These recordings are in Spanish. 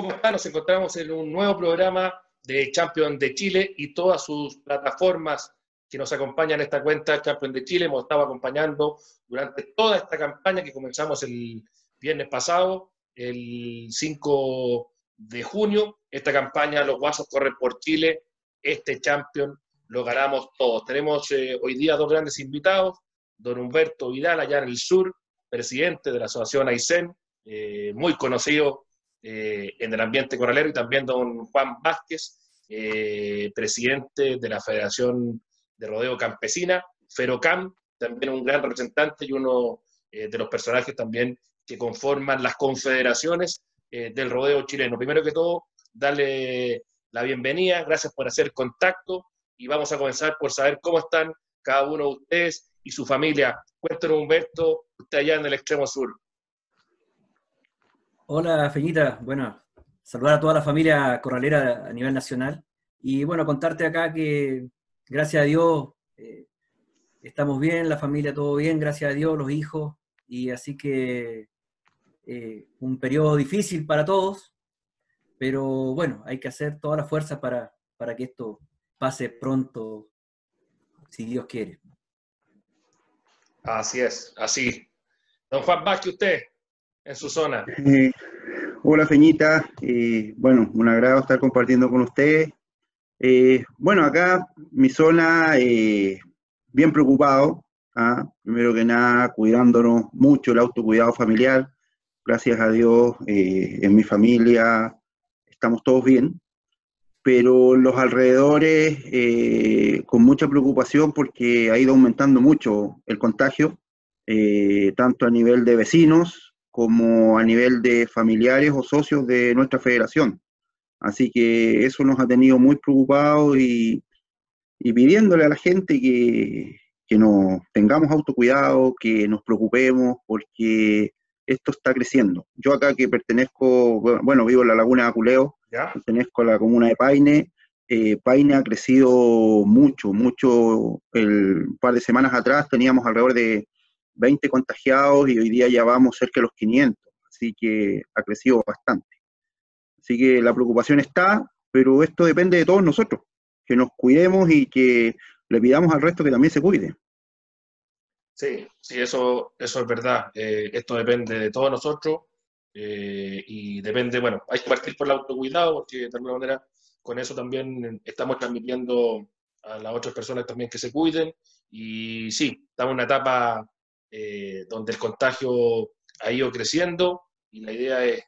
¿Cómo están? Nos encontramos en un nuevo programa de Champion de Chile y todas sus plataformas que nos acompañan en esta cuenta Champion de Chile. Hemos estado acompañando durante toda esta campaña que comenzamos el viernes pasado, el 5 de junio. Esta campaña, los guasos corren por Chile. Este Champion lo ganamos todos. Tenemos eh, hoy día dos grandes invitados. Don Humberto Vidal, allá en el sur, presidente de la Asociación AICEN, eh, muy conocido eh, en el ambiente corralero, y también don Juan Vázquez, eh, presidente de la Federación de Rodeo Campesina, Ferocam, también un gran representante y uno de los personajes también que conforman las confederaciones del rodeo chileno. Primero que todo, darle la bienvenida, gracias por hacer contacto y vamos a comenzar por saber cómo están cada uno de ustedes y su familia. Cuéntanos, Humberto, usted allá en el extremo sur. Hola, Feñita. Bueno, saludar a toda la familia corralera a nivel nacional. Y bueno, contarte acá que, gracias a Dios, eh, estamos bien, la familia todo bien, gracias a Dios, los hijos. Y así que eh, un periodo difícil para todos, pero bueno, hay que hacer toda la fuerza para, para que esto pase pronto, si Dios quiere. Así es, así. Don Juan Vázquez, usted en su zona. Eh, hola, Feñita. Eh, bueno, un agrado estar compartiendo con ustedes. Eh, bueno, acá mi zona, bien preocupado. ¿ah? Primero que nada, cuidándonos mucho el autocuidado familiar. Gracias a Dios, en mi familia estamos todos bien. Pero los alrededores, con mucha preocupación porque ha ido aumentando mucho el contagio, tanto a nivel de vecinos, como a nivel de familiares o socios de nuestra federación. Así que eso nos ha tenido muy preocupados y, pidiéndole a la gente que, que nos tengamos autocuidado, que nos preocupemos, porque esto está creciendo. Yo acá que pertenezco, bueno, vivo en la laguna de Aculeo, pertenezco a la comuna de Paine, eh, Paine ha crecido mucho, mucho. El par de semanas atrás teníamos alrededor de 20 contagiados y hoy día ya vamos cerca de los 500, así que ha crecido bastante. Así que la preocupación está, pero esto depende de todos nosotros, que nos cuidemos y que le pidamos al resto que también se cuide. Sí, sí, eso, eso es verdad. Eh, esto depende de todos nosotros eh, y depende, bueno, hay que partir por el autocuidado porque de alguna manera con eso también estamos transmitiendo a las otras personas también que se cuiden y sí, estamos en una etapa eh, donde el contagio ha ido creciendo y la idea es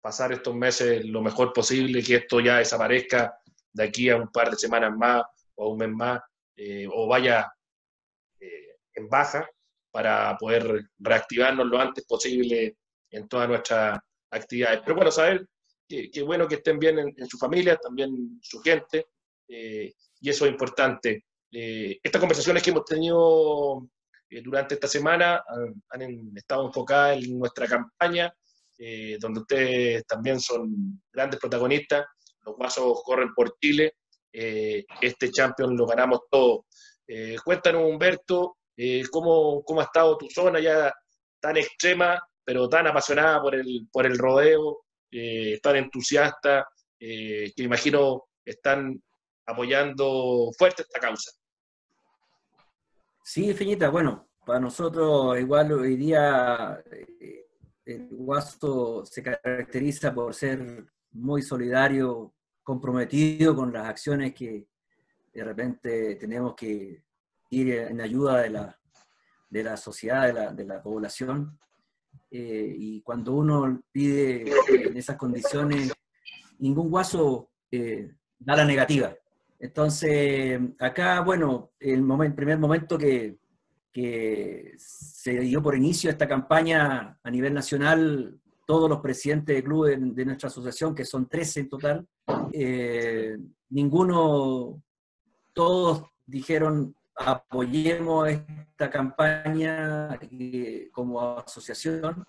pasar estos meses lo mejor posible, que esto ya desaparezca de aquí a un par de semanas más o un mes más, eh, o vaya eh, en baja para poder reactivarnos lo antes posible en todas nuestras actividades. Pero bueno, saber que, bueno que estén bien en, su familia, también su gente, y eso es importante. estas conversaciones que hemos tenido eh, durante esta semana han, estado enfocadas en nuestra campaña, eh, donde ustedes también son grandes protagonistas. Los guasos corren por Chile. Eh, este Champion lo ganamos todos. cuéntanos, Humberto, cómo, cómo, ha estado tu zona ya tan extrema, pero tan apasionada por el, por el rodeo, tan entusiasta, que imagino están apoyando fuerte esta causa. Sí, Feñita, bueno, para nosotros igual hoy día eh, el Guaso se caracteriza por ser muy solidario, comprometido con las acciones que de repente tenemos que ir en ayuda de la, de la sociedad, de la, de la población. Eh, y cuando uno pide en esas condiciones, ningún guaso eh, da la negativa. Entonces, acá, bueno, el momento, primer momento que, se dio por inicio esta campaña a nivel nacional, todos los presidentes de clubes de, nuestra asociación, que son 13 en total, eh, ninguno, todos dijeron apoyemos esta campaña eh, como asociación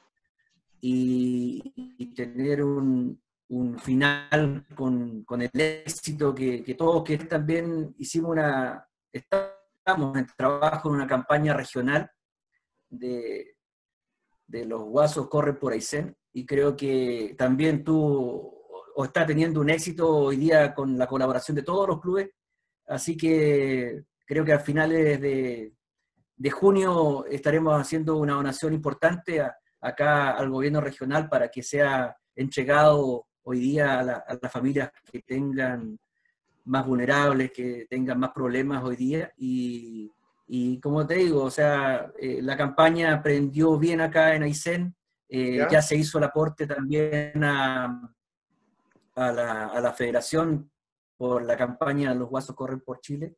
y tener un, un final con, con el éxito que, que, todos que también hicimos una, estamos en trabajo en una campaña regional de, de los guasos corren por Aysén, y creo que también tú o está teniendo un éxito hoy día con la colaboración de todos los clubes, así que creo que a finales de, de junio estaremos haciendo una donación importante acá al gobierno regional para que sea entregado hoy día a, las familias que tengan más vulnerables, que tengan más problemas hoy día. Y, y como te digo, o sea, eh, la campaña prendió bien acá en Aysén, eh, ¿Ya? se hizo el aporte también a, a, la, a, la, federación por la campaña Los Guasos Corren por Chile.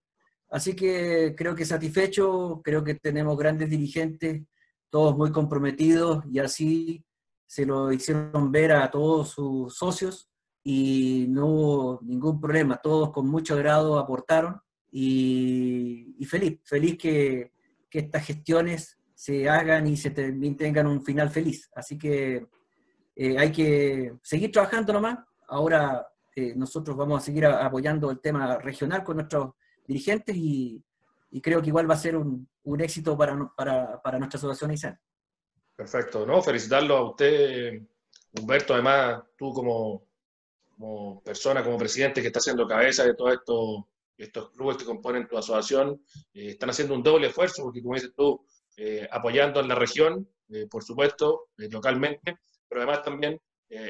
Así que creo que satisfecho, creo que tenemos grandes dirigentes, todos muy comprometidos y así se lo hicieron ver a todos sus socios y no hubo ningún problema, todos con mucho agrado aportaron y, feliz, feliz que, estas gestiones se hagan y se tengan un final feliz. Así que eh, hay que seguir trabajando nomás. Ahora eh, nosotros vamos a seguir apoyando el tema regional con nuestros dirigentes y, creo que igual va a ser un, éxito para, para, para, nuestra asociación. Perfecto, ¿no? Felicitarlo a usted, Humberto, además tú como, como persona, como presidente que está haciendo cabeza de todos estos, estos clubes que componen tu asociación, eh, están haciendo un doble esfuerzo, porque como dices tú, eh, apoyando en la región, eh, por supuesto, localmente, pero además también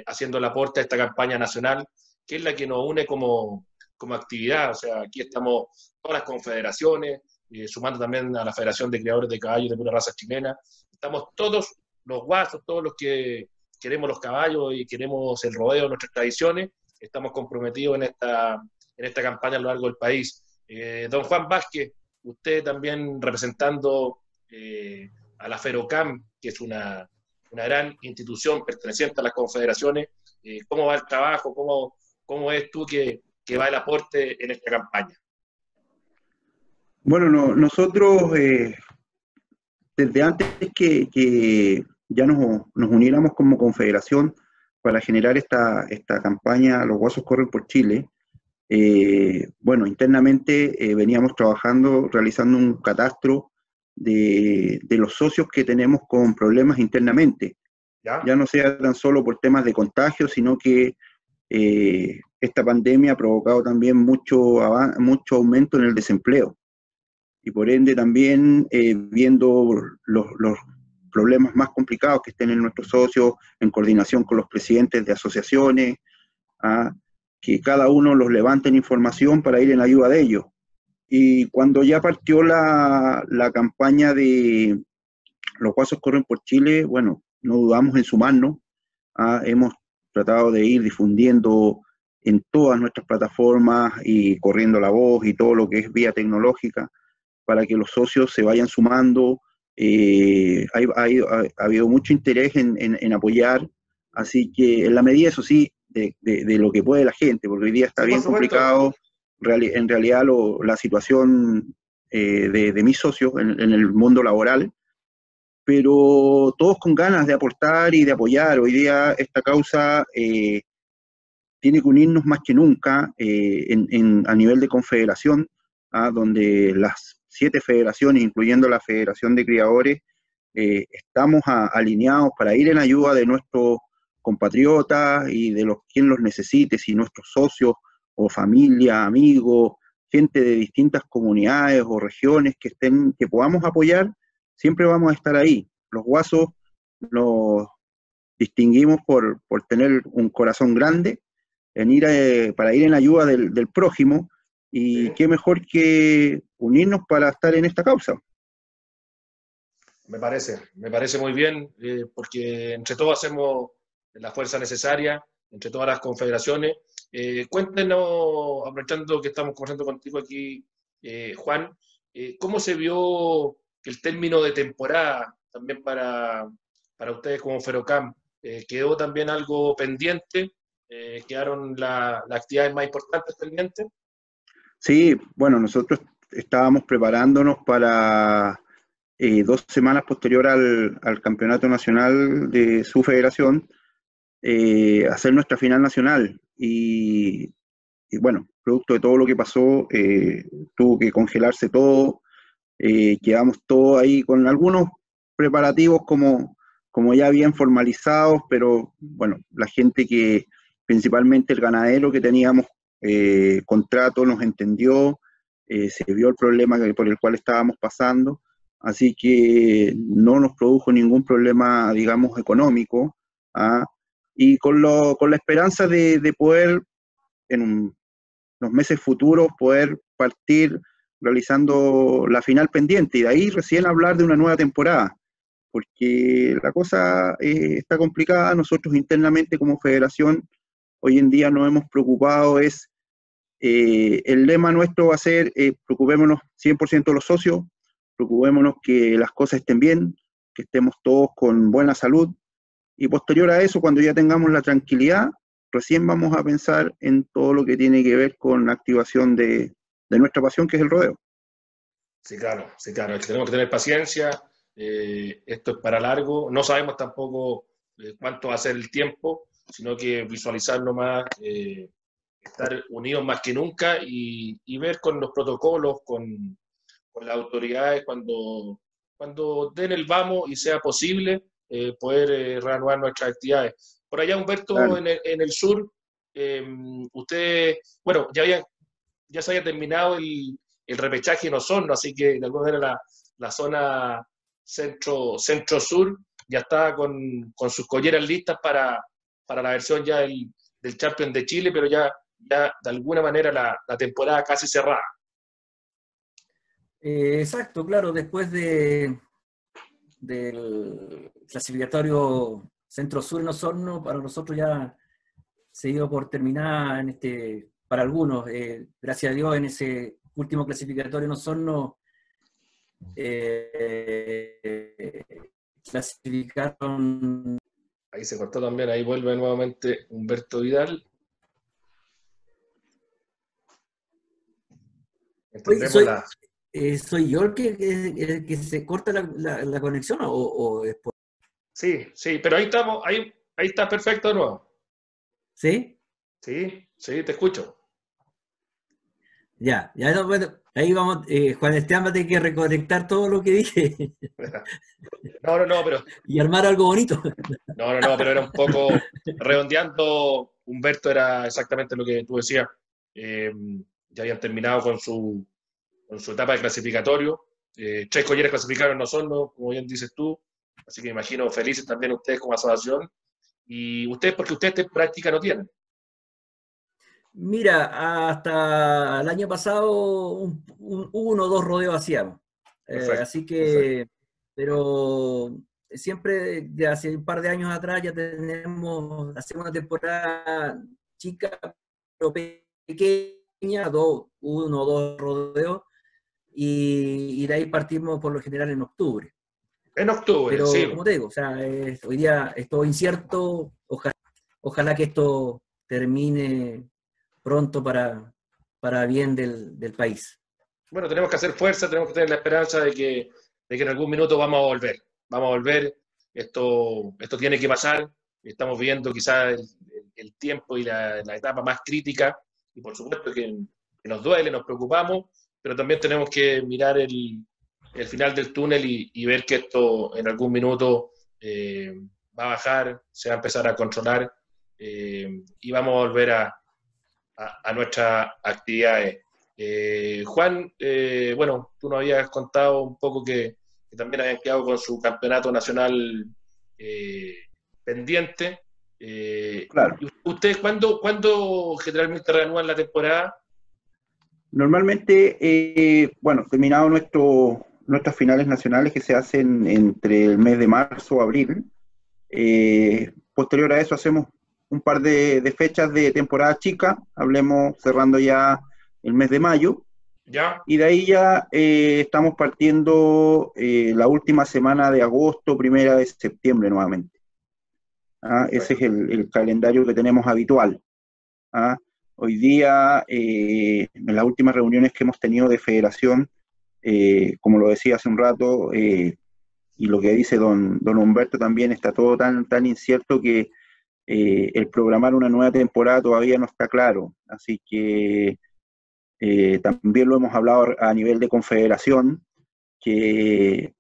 haciendo el aporte a esta campaña nacional, que es la que nos une como, como actividad. O sea, aquí estamos todas las confederaciones, sumando también a la Federación de Criadores de Caballos de Pura Raza Chilena. Estamos todos los guasos, todos los que queremos los caballos y queremos el rodeo, nuestras tradiciones, estamos comprometidos en esta, en esta campaña a lo largo del país. Eh, don Juan Vázquez, usted también representando eh, a la FEROCAM, que es una, una, gran institución perteneciente a las confederaciones, eh, ¿cómo va el trabajo? ¿Cómo, cómo ves tú que, que va el aporte en esta campaña? Bueno, no, nosotros eh, desde antes que, que ya nos, nos, uniéramos como confederación para generar esta, esta campaña Los Guasos Corren por Chile, eh, bueno, internamente eh, veníamos trabajando, realizando un catastro de, de, los socios que tenemos con problemas internamente. ¿Ya? ya no sea tan solo por temas de contagio, sino que eh, esta pandemia ha provocado también mucho, mucho aumento en el desempleo y por ende también eh, viendo los, los, problemas más complicados que estén en nuestros socios, en coordinación con los presidentes de asociaciones, a que cada uno los levante en información para ir en ayuda de ellos. Y cuando ya partió la, la campaña de Los Guasos Corren por Chile, bueno, no dudamos en sumarnos. ¿ah? hemos tratado de ir difundiendo en todas nuestras plataformas y corriendo la voz y todo lo que es vía tecnológica para que los socios se vayan sumando. Eh, hay, hay, ha, ha, habido mucho interés en, en, en, apoyar, así que en la medida, eso sí, de, de, de, lo que puede la gente, porque hoy día está bien complicado en realidad lo, la situación eh, de, mis socios en, en, el mundo laboral, pero todos con ganas de aportar y de apoyar. Hoy día esta causa eh, tiene que unirnos más que nunca en, a nivel de confederación, ¿ah? donde las siete federaciones, incluyendo la Federación de Criadores, eh, estamos a, alineados para ir en ayuda de nuestros compatriotas y de los quien los necesite, si nuestros socios o familia, amigos, gente de distintas comunidades o regiones que estén, que podamos apoyar, siempre vamos a estar ahí. Los guasos los distinguimos por, por tener un corazón grande, en ir a, para ir en ayuda del prójimo, y sí. qué mejor que unirnos para estar en esta causa. Me parece, me parece muy bien, eh, porque entre todos hacemos la fuerza necesaria, entre todas las confederaciones. Eh, cuéntenos, aprovechando que estamos conversando contigo aquí, eh, Juan, eh, ¿cómo se vio el término de temporada también para, para ustedes como Ferocam? ¿Quedó también algo pendiente? ¿Quedaron las la actividades más importantes pendientes? Sí, bueno, nosotros estábamos preparándonos para eh, dos semanas posterior al, campeonato nacional de su federación, eh, hacer nuestra final nacional. Y, bueno, producto de todo lo que pasó, eh, tuvo que congelarse todo, quedamos todos ahí con algunos preparativos como, como ya bien formalizados, pero bueno, la gente que, principalmente el ganadero que teníamos eh, contrato, nos entendió, eh, se vio el problema por el cual estábamos pasando, así que no nos produjo ningún problema, digamos, económico, ¿ah? y con, lo, con la esperanza de, de poder en los meses futuros poder partir realizando la final pendiente y de ahí recién hablar de una nueva temporada, porque la cosa eh, está complicada, nosotros internamente como federación hoy en día nos hemos preocupado es, eh, el lema nuestro va a ser, eh, preocupémonos 100% de los socios, preocupémonos que las cosas estén bien, que estemos todos con buena salud, y posterior a eso, cuando ya tengamos la tranquilidad, recién vamos a pensar en todo lo que tiene que ver con la activación de, nuestra pasión, que es el rodeo. Sí, claro, sí, claro, tenemos que tener paciencia, eh, esto es para largo, no sabemos tampoco cuánto va a ser el tiempo, sino que visualizarlo más, estar unidos más que nunca y, ver con los protocolos, con, las autoridades, cuando, cuando den el vamos y sea posible, eh, poder eh, reanudar nuestras actividades. Por allá, Humberto, en, el, en, el, sur, em, usted, bueno, ya, había, ya se había terminado el, el repechaje en Osorno, así que de alguna manera la, la zona centro, centro-sur ya está con, con sus colleras listas para, para la versión ya del, del Champion de Chile, pero ya, ya de alguna manera la, la temporada casi cerrada. Eh, exacto, claro, después de, del clasificatorio Centro-Sur en Osorno, para nosotros ya se dio por terminar en este, para algunos, eh, gracias a Dios, en ese último clasificatorio en Osorno eh, clasificaron Ahí se cortó también, ahí vuelve nuevamente Humberto Vidal. Soy, eh, ¿Soy yo el que, que, se corta la, la, conexión o, es por... Sí, sí, pero ahí estamos, ahí, ahí está perfecto de nuevo. ¿Sí? Sí, sí, te escucho. Ya, ya no, bueno, ahí vamos, eh, Juan Esteban va a tener que reconectar todo lo que dije. No, no, no, pero... Y armar algo bonito. No, no, no, pero era un poco redondeando, Humberto era exactamente lo que tú decías. Eh, ya habían terminado con su, con su etapa de clasificatorio. Eh, tres colleres clasificaron no solo, como bien dices tú, así que me imagino felices también ustedes como asociación. Y ustedes, porque ustedes en práctica no tienen. Mira, hasta el año pasado un, uno o dos rodeos hacíamos. Eh, así que, pero siempre de hace un par de años atrás ya tenemos, hacemos una temporada chica, pero pequeña, dos, uno o dos rodeos, y, de ahí partimos por lo general en octubre. En octubre, pero, como te digo, o sea, hoy día esto incierto, ojalá, ojalá que esto termine pronto para, para bien del, del, país. Bueno, tenemos que hacer fuerza, tenemos que tener la esperanza de que, de que en algún minuto vamos a volver. Vamos a volver, esto, esto tiene que pasar, estamos viendo quizás el, el, tiempo y la, la, etapa más crítica, y por supuesto que, que, nos duele, nos preocupamos, pero también tenemos que mirar el, el final del túnel y, ver que esto en algún minuto eh, va a bajar, se va a empezar a controlar eh, y vamos a volver a, a, nuestras actividades. Eh, Juan, eh, bueno, tú nos habías contado un poco que, también habían quedado con su campeonato nacional eh, claro. ¿Ustedes cuándo, cuándo generalmente reanúan la temporada? Normalmente, bueno, terminado nuestro, nuestras finales nacionales que se hacen entre el mes de marzo o abril, posterior a eso hacemos un par de, fechas de temporada chica, hablemos cerrando ya el mes de mayo. Ya. Y de ahí ya eh, estamos partiendo eh, la última semana de agosto, primera de septiembre nuevamente. ¿Ah? Ese es el, calendario que tenemos habitual. ¿Ah? Hoy día, eh, en las últimas reuniones que hemos tenido de federación, como lo decía hace un rato, y lo que dice don, don Humberto también, está todo tan, tan incierto que eh, el programar una nueva temporada todavía no está claro, así que eh, también lo hemos hablado a nivel de confederación, que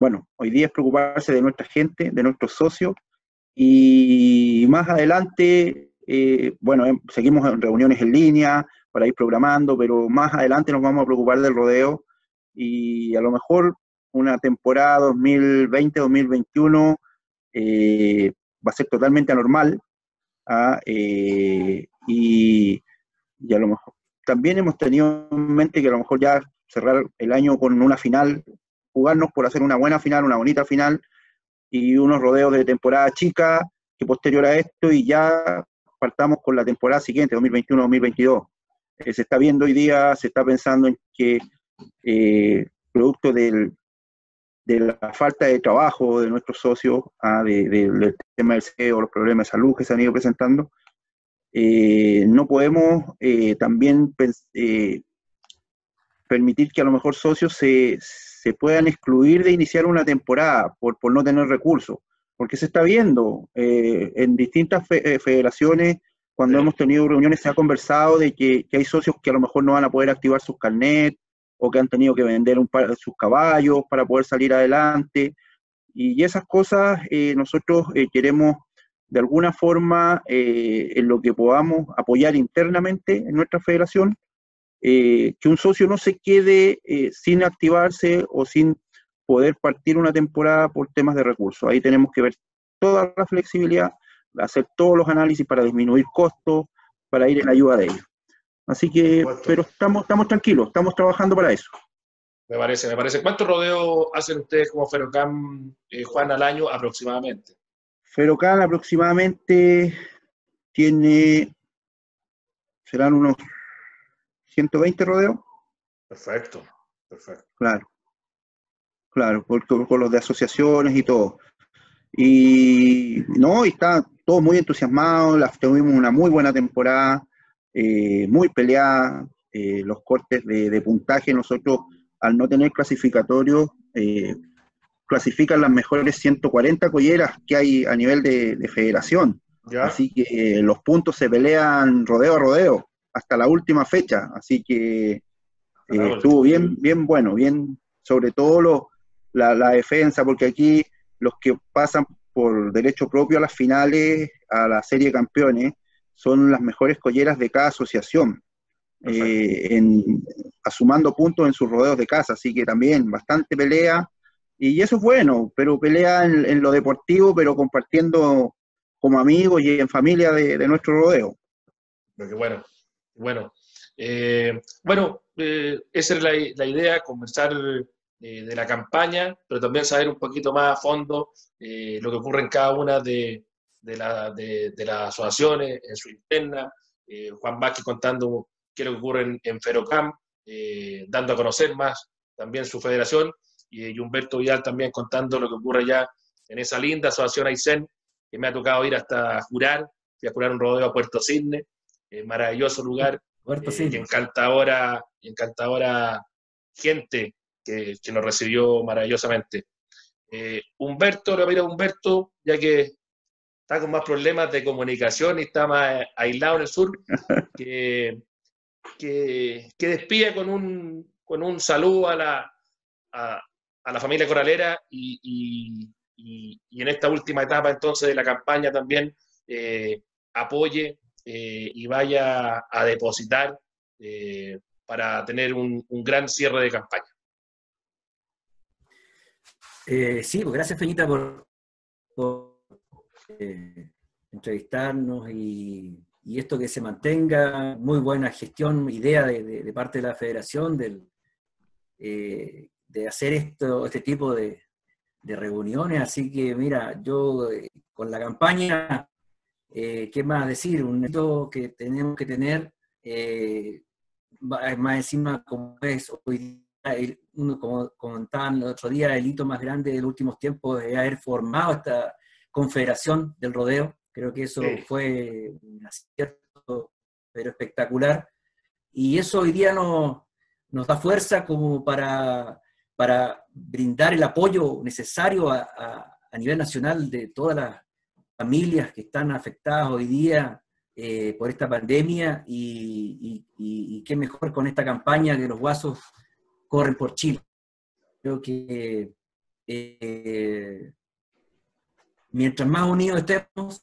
bueno, hoy día es preocuparse de nuestra gente, de nuestros socios, y más adelante, eh, bueno, em, seguimos en reuniones en línea para ir programando, pero más adelante nos vamos a preocupar del rodeo y a lo mejor una temporada 2020-2021 eh, va a ser totalmente anormal. ¿ah? Eh, y, y, a lo mejor también hemos tenido en mente que a lo mejor ya cerrar el año con una final, jugarnos por hacer una buena final, una bonita final, y unos rodeos de temporada chica que posterior a esto y ya partamos con la temporada siguiente, 2021-2022. Eh, se está viendo hoy día, se está pensando en que eh, producto del, de la falta de trabajo de nuestros socios, ah, del tema del CEO, los problemas de salud que se han ido presentando, eh, no podemos también permitir que a lo mejor socios se, se, puedan excluir de iniciar una temporada por, por no tener recursos, porque se está viendo en distintas federaciones, cuando hemos tenido reuniones se ha conversado de que, que, hay socios que a lo mejor no van a poder activar sus carnets o que han tenido que vender un par, sus caballos para poder salir adelante. Y esas cosas nosotros queremos de alguna forma eh, en lo que podamos apoyar internamente en nuestra federación, eh, que un socio no se quede eh, sin activarse o sin poder partir una temporada por temas de recursos. Ahí tenemos que ver toda la flexibilidad, hacer todos los análisis para disminuir costos, para ir en ayuda de ellos. Así que, pero estamos, estamos tranquilos, estamos trabajando para eso. Me parece, me parece. ¿Cuántos rodeos hacen ustedes como Ferocam, Juan, al año aproximadamente? Ferocan aproximadamente tiene, serán unos 120 rodeos. Perfecto, perfecto. Claro, claro, con, los de asociaciones y todo. Y no, y está todo muy entusiasmado, tuvimos una muy buena temporada, eh, muy peleada, eh, los cortes de, puntaje, nosotros al no tener clasificatorio, eh, clasifican las mejores 140 colleras que hay a nivel de, federación. Así que los puntos se pelean rodeo a rodeo hasta la última fecha. Así que eh, estuvo bien, bien bueno, bien, sobre todo la, defensa, porque aquí los que pasan por derecho propio a las finales, a la serie de campeones, son las mejores colleras de cada asociación, eh, en, asumando puntos en sus rodeos de casa. Así que también bastante pelea y eso es bueno, pero pelea en, lo deportivo, pero compartiendo como amigos y en familia de, nuestro rodeo. bueno, bueno. Eh, bueno, eh, esa es la, idea, conversar eh, de la campaña, pero también saber un poquito más a fondo lo que ocurre en cada una de, de, las asociaciones, en su interna. Juan Vázquez contando qué es lo que ocurre en, en Ferocam, dando a conocer más también su federación y Humberto Vidal también contando lo que ocurre ya en esa linda asociación Aysén, que me ha tocado ir hasta jurar, fui a jurar un rodeo a Puerto Cisne, eh, maravilloso lugar, Puerto eh, y encantadora, encantadora gente que, que, nos recibió maravillosamente. Eh, Humberto, a Humberto, ya que está con más problemas de comunicación y está más aislado en el sur, que, que, que despide con un, con un saludo a la, a la familia coralera y, en esta última etapa entonces de la campaña también eh, apoye eh, y vaya a depositar eh, para tener un, gran cierre de campaña. sí, pues gracias Feñita por, entrevistarnos y, esto que se mantenga, muy buena gestión, idea de, parte de la federación, del, de hacer esto, este tipo de, reuniones. Así que, mira, yo eh, con la campaña, eh, ¿qué más decir? Un reto que tenemos que tener, eh, más encima, como es hoy día, uno, como comentaban el otro día, el hito más grande de los últimos tiempos es haber formado esta confederación del rodeo. Creo que eso fue un acierto, pero espectacular. Y eso hoy día nos, nos da fuerza como para para brindar el apoyo necesario a, nivel nacional de todas las familias que están afectadas hoy día eh, por esta pandemia y, qué mejor con esta campaña que los guasos corren por Chile. Creo que eh, mientras más unidos estemos,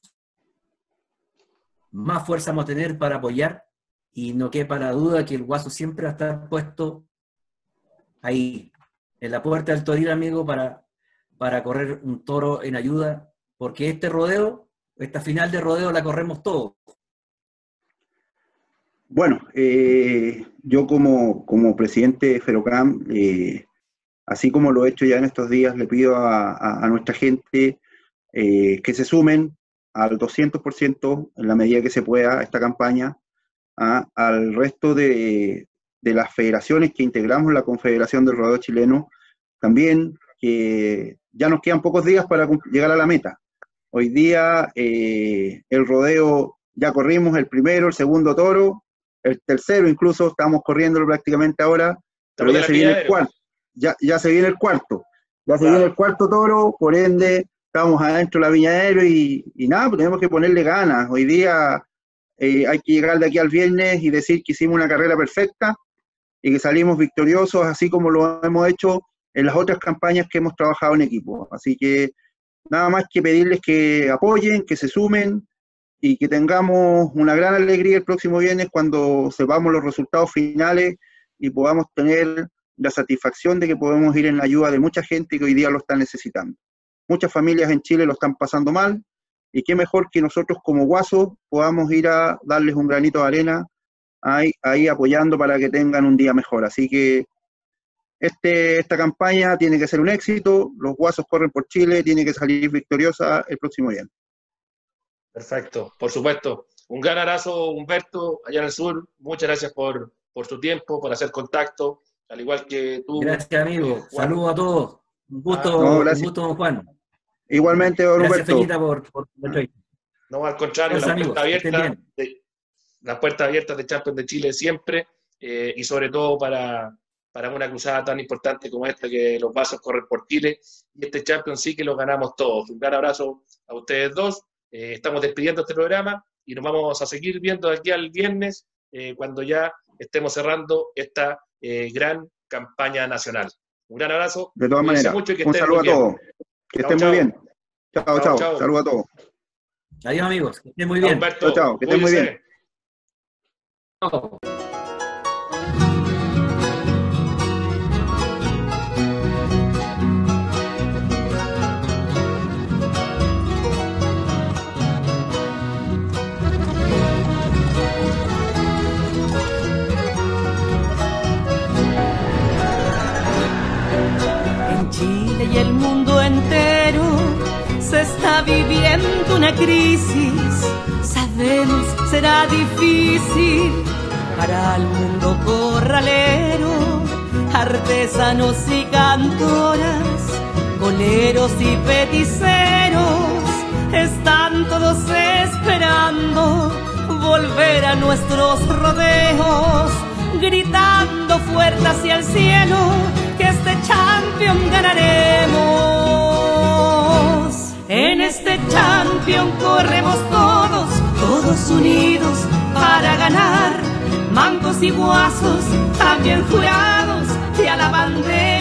más fuerza vamos a tener para apoyar y no quepa la duda que el Guaso siempre va a estar puesto ahí, en la puerta del toril, amigo, para, para correr un toro en ayuda, porque este rodeo, esta final de rodeo la corremos todos. Bueno, eh, yo como, como, presidente de Ferocam, eh, así como lo he hecho ya en estos días, le pido a, nuestra gente eh, que se sumen al 200% en la medida que se pueda a esta campaña, al resto de, de, las federaciones que integramos la Confederación del Rodeo Chileno, también que ya nos quedan pocos días para llegar a la meta. Hoy día el rodeo, ya corrimos el primero, el segundo toro, el tercero incluso, estamos corriendo prácticamente ahora, pero ya se viene el cuarto, ya, ya se viene el cuarto, ya se viene el cuarto toro, por ende estamos adentro de la Viña y, y nada, pues tenemos que ponerle ganas. Hoy día eh, hay que llegar de aquí al viernes y decir que hicimos una carrera perfecta y que salimos victoriosos, así como lo hemos hecho en las otras campañas que hemos trabajado en equipo. Así que nada más que pedirles que apoyen, que se sumen, y que tengamos una gran alegría el próximo viernes cuando sepamos los resultados finales y podamos tener la satisfacción de que podemos ir en la ayuda de mucha gente que hoy día lo está necesitando. Muchas familias en Chile lo están pasando mal y qué mejor que nosotros como guasos podamos ir a darles un granito de arena ahí, ahí apoyando para que tengan un día mejor. Así que este, esta campaña tiene que ser un éxito, los guasos corren por Chile, tiene que salir victoriosa el próximo viernes. Perfecto, por supuesto. Un gran abrazo, Humberto, allá en el sur. Muchas gracias por, por tu tiempo, por hacer contacto, al igual que tú. Gracias, amigo. Saludos a todos. Un gusto, ah, un gusto, Juan. Igualmente, gracias, Humberto. por, por No, al contrario, la puerta abierta, de, la puerta abierta de Champions de Chile siempre, eh, y sobre todo para, para una cruzada tan importante como esta, que los vasos corren por Chile, y este Champions sí que lo ganamos todos. Un gran abrazo a ustedes dos eh, estamos despidiendo este programa y nos vamos a seguir viendo aquí al viernes eh, cuando ya estemos cerrando esta eh, gran campaña nacional. Un gran abrazo. De todas maneras, un saludo a todos. Que estén muy bien. Chao, chao. Saludos a todos. Adiós, amigos. Que estén muy bien. chao, chao. Que estén muy bien. Chao. Viviendo una crisis. Sabemos será difícil para el mundo corralero, artesanos y cantoras, coleros y peticeros, están todos esperando volver a nuestros rodeos, gritando fuerte hacia el cielo que este champion ganaremos. En este champion corremos todos, todos unidos para ganar. Mancos y guasos, también jurados, y a la pandemia